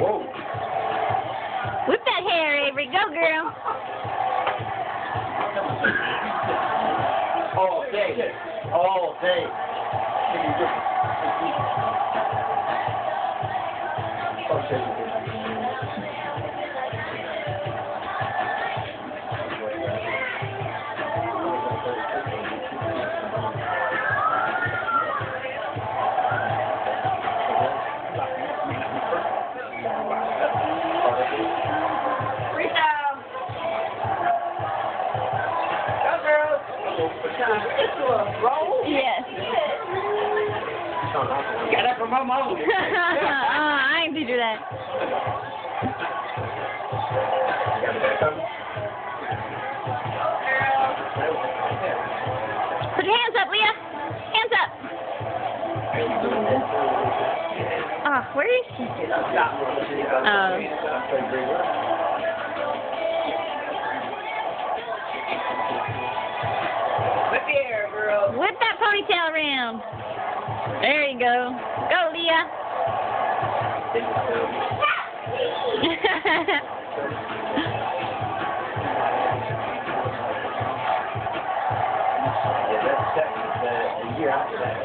Whoa. Whip that hair, Avery. Go, girl. All day. All day. Freestyle. Yes. Got that from my mom. uh, I ain't do that. Put your hands up, Leah. Hands up. Oh, where is she? Whip around. There you go. Go, Leah. Yeah, that's second, the, the year after that